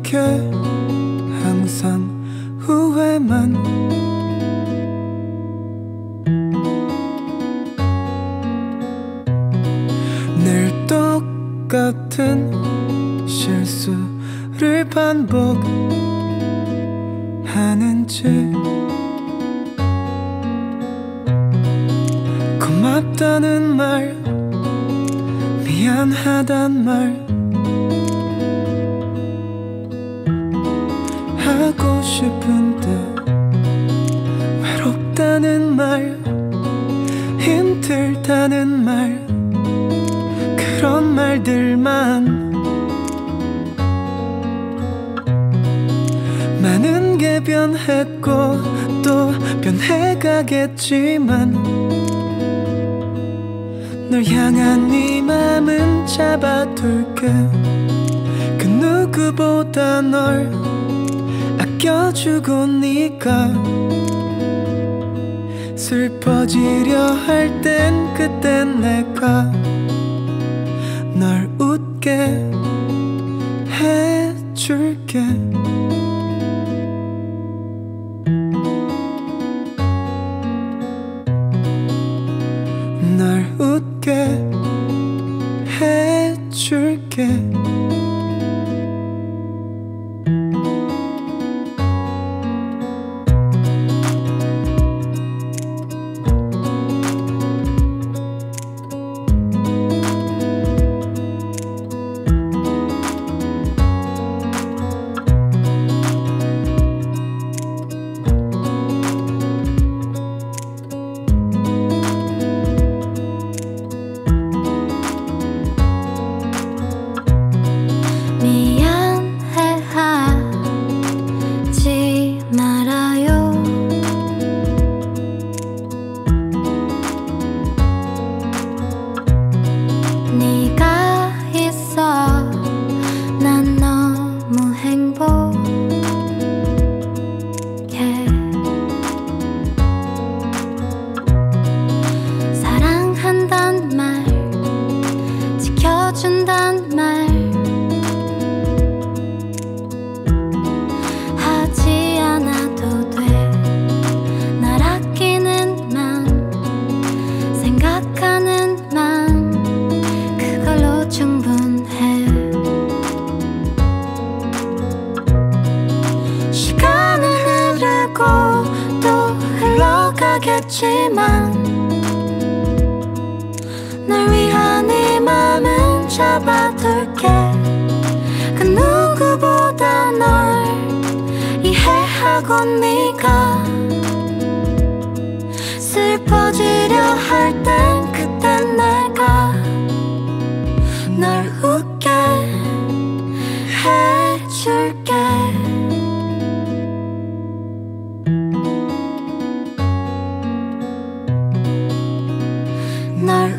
이렇게 항상 후회만 늘 똑같은 실수를 반복하는지 고맙다는 말 미안하단 말 싶은데 외롭다는 말 힘들다는 말 그런 말들만 많은 게 변했고 또 변해가겠지만 널 향한 네 맘은 잡아둘게. 그 누구보다 널 아껴주고 네가 슬퍼지려 할 땐 그땐 내가 널 웃게 해줄게. 널 웃게 해줄게 생각하는 맘, 그걸로 충분해. 시간은 흐르고 또 흘러가겠지만, 널 위한 이 맘은 잡아둘게. 그 누구보다 널 이해하고 네가 날